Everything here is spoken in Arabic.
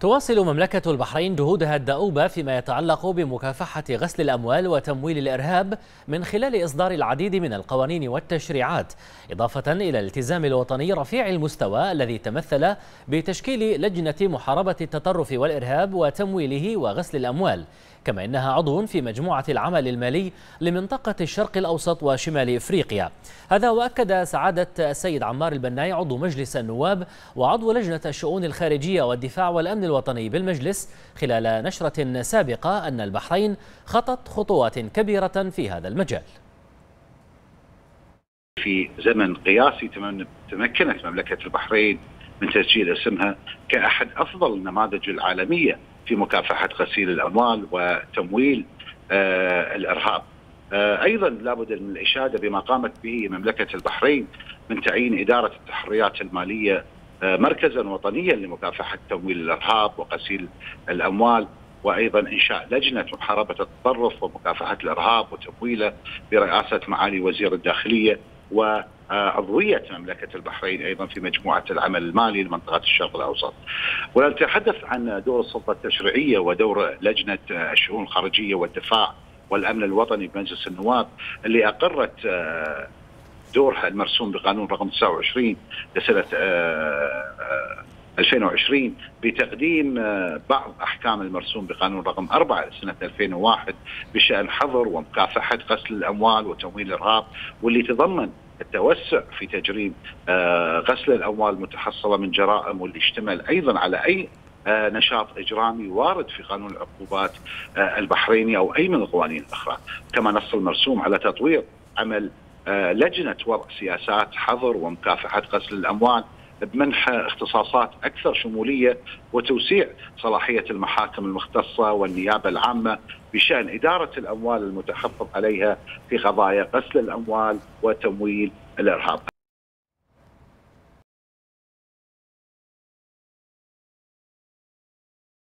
تواصل مملكة البحرين جهودها الدؤوبة فيما يتعلق بمكافحة غسل الأموال وتمويل الإرهاب من خلال إصدار العديد من القوانين والتشريعات إضافة إلى الالتزام الوطني رفيع المستوى الذي تمثل بتشكيل لجنة محاربة التطرف والإرهاب وتمويله وغسل الأموال. كما إنها عضو في مجموعة العمل المالي لمنطقة الشرق الأوسط وشمال إفريقيا. هذا وأكد سعادة السيد عمار البناي عضو مجلس النواب وعضو لجنة الشؤون الخارجية والدفاع والأمن الوطني بالمجلس خلال نشرة سابقة أن البحرين خطت خطوات كبيرة في هذا المجال. في زمن قياسي تمكنت مملكة البحرين من تسجيل اسمها كأحد أفضل النماذج العالمية في مكافحة غسيل الأموال وتمويل آه الإرهاب. آه أيضا لابد من الإشادة بما قامت به مملكة البحرين من تعيين إدارة التحريات المالية آه مركزا وطنيا لمكافحة تمويل الإرهاب وغسيل الأموال وأيضا إنشاء لجنة محاربة التطرف ومكافحة الإرهاب وتمويله برئاسة معالي وزير الداخلية و عضوية مملكة البحرين أيضا في مجموعة العمل المالي لمنطقة الشرق الأوسط. ونتحدث عن دور السلطة التشريعية ودور لجنة الشؤون الخارجية والدفاع والأمن الوطني بمجلس النواب اللي أقرت آه، دورها المرسوم بقانون رقم 29 لسنة 2020 آه، بتقديم آه، بعض أحكام المرسوم بقانون رقم 4 لسنة 2001 بشأن حظر ومكافحه غسل الأموال وتمويل الارهاب واللي تضمن التوسع في تجريم آه، غسل الأموال المتحصلة من جرائم واللي يشتمل أيضا على أي آه، نشاط إجرامي وارد في قانون العقوبات آه، البحريني أو أي من القوانين الأخرى، كما نص المرسوم على تطوير عمل لجنة وضع سياسات حظر ومكافحة غسل الأموال بمنح اختصاصات أكثر شمولية وتوسيع صلاحية المحاكم المختصة والنيابة العامة بشأن إدارة الأموال المتحفظ عليها في قضايا غسل الأموال وتمويل الإرهاب.